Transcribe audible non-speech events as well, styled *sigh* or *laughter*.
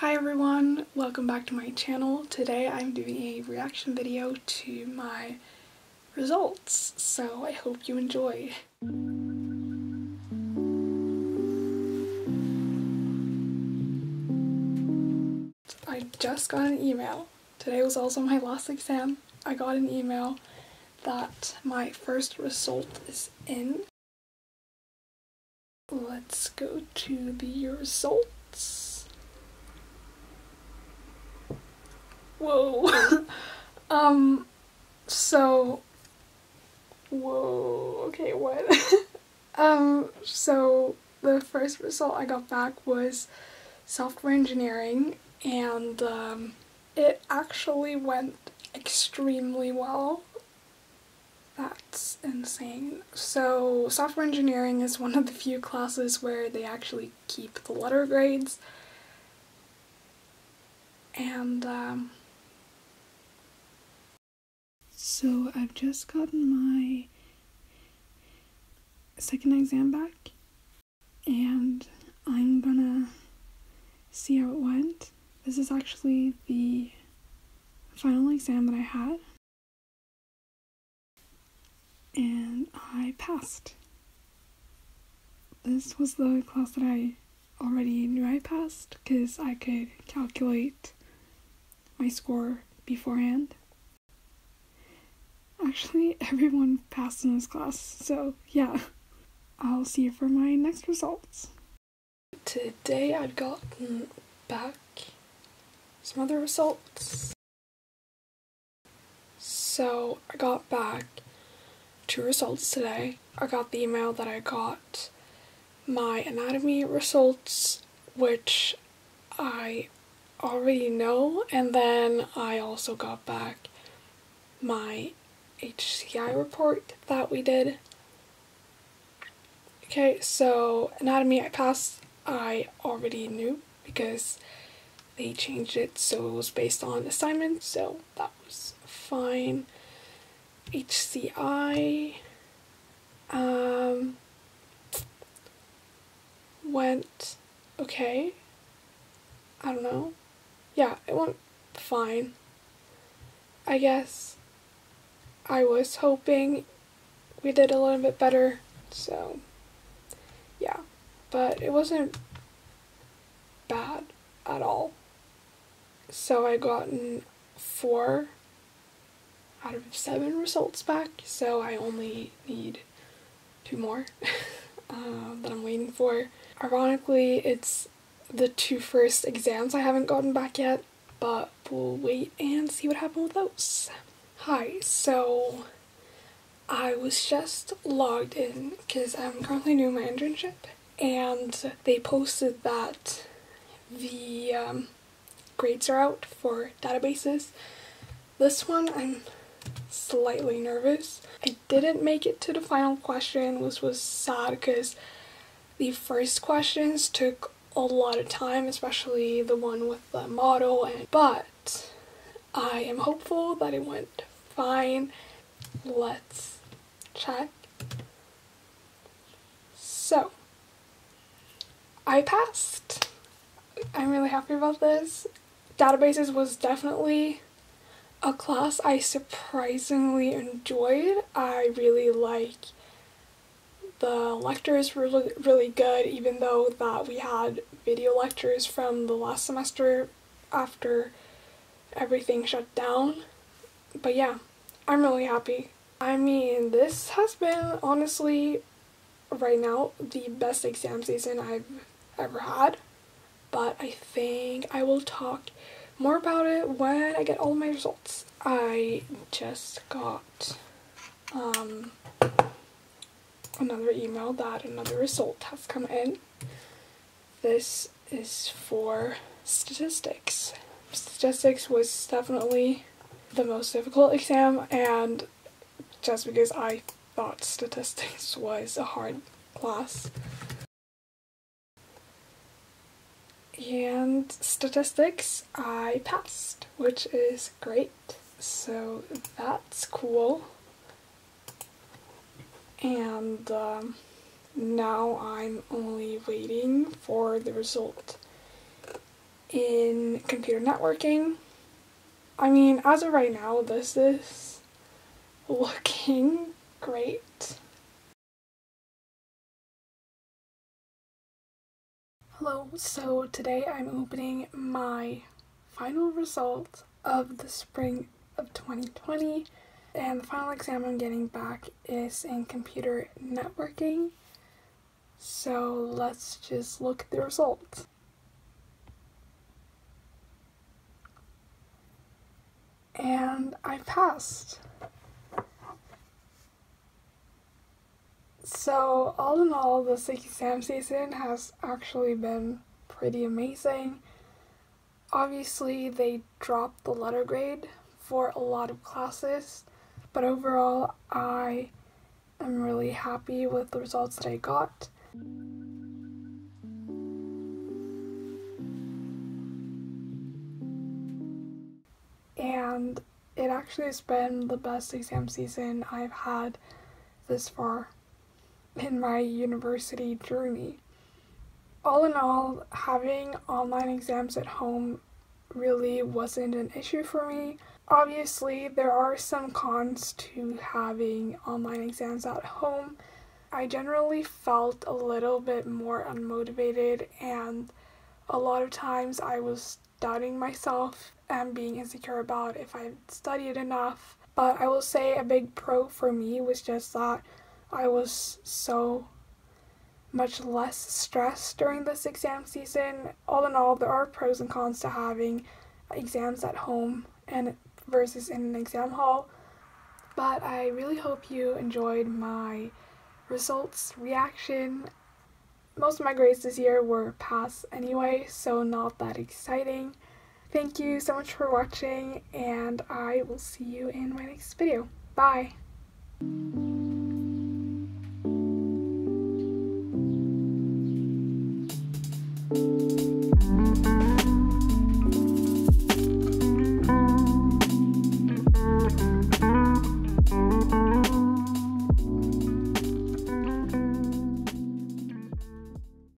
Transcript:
Hi everyone, welcome back to my channel. Today I'm doing a reaction video to my results, so I hope you enjoy. I just got an email. Today was also my last exam. I got an email that my first result is in. Let's go to the results. Whoa. *laughs* um, so, whoa, okay, what? *laughs* um, so the first result I got back was software engineering and um, it actually went extremely well. That's insane. So software engineering is one of the few classes where they actually keep the letter grades. And um, so I've just gotten my second exam back and I'm gonna see how it went. This is actually the final exam that I had and I passed. This was the class that I already knew I passed because I could calculate my score beforehand. Actually, everyone passed in this class, so yeah. I'll see you for my next results. Today I've gotten back some other results. So I got back two results today. I got the email that I got my anatomy results, which I already know, and then I also got back my HCI report that we did. Okay, so anatomy I passed, I already knew because they changed it so it was based on assignment, so that was fine. HCI um, went okay. I don't know. Yeah, it went fine. I guess I was hoping we did a little bit better, so yeah. But it wasn't bad at all. So I gotten four out of seven results back, so I only need two more *laughs* uh, that I'm waiting for. Ironically, it's the two first exams I haven't gotten back yet, but we'll wait and see what happens with those. Hi, so I was just logged in because I'm currently doing my internship, and they posted that the um, grades are out for databases. This one I'm slightly nervous. I didn't make it to the final question, which was sad because the first questions took a lot of time, especially the one with the model, and but I am hopeful that it went fine. Let's check. So, I passed. I'm really happy about this. Databases was definitely a class I surprisingly enjoyed. I really like the lectures were really, really good even though that we had video lectures from the last semester after everything shut down. But yeah, I'm really happy. I mean, this has been honestly right now the best exam season I've ever had. But I think I will talk more about it when I get all my results. I just got um, another email that another result has come in. This is for statistics. Statistics was definitely the most difficult exam and just because I thought statistics *laughs* was a hard class and statistics I passed, which is great. So that's cool. And um, now I'm only waiting for the result in computer networking. I mean, as of right now, this is looking great. Hello, so today I'm opening my final result of the spring of 2020 and the final exam I'm getting back is in computer networking. So let's just look at the results. And I passed. So, all in all, the this exam season has actually been pretty amazing. Obviously, they dropped the letter grade for a lot of classes, but overall, I am really happy with the results that I got. And it actually has been the best exam season I've had this far in my university journey. All in all, having online exams at home really wasn't an issue for me. Obviously, there are some cons to having online exams at home. I generally felt a little bit more unmotivated, and a lot of times I was doubting myself and being insecure about if I studied enough. But I will say a big pro for me was just that I was so much less stressed during this exam season. All in all, there are pros and cons to having exams at home and versus in an exam hall. But I really hope you enjoyed my results reaction. Most of my grades this year were pass anyway, so not that exciting. Thank you so much for watching, and I will see you in my next video. Bye!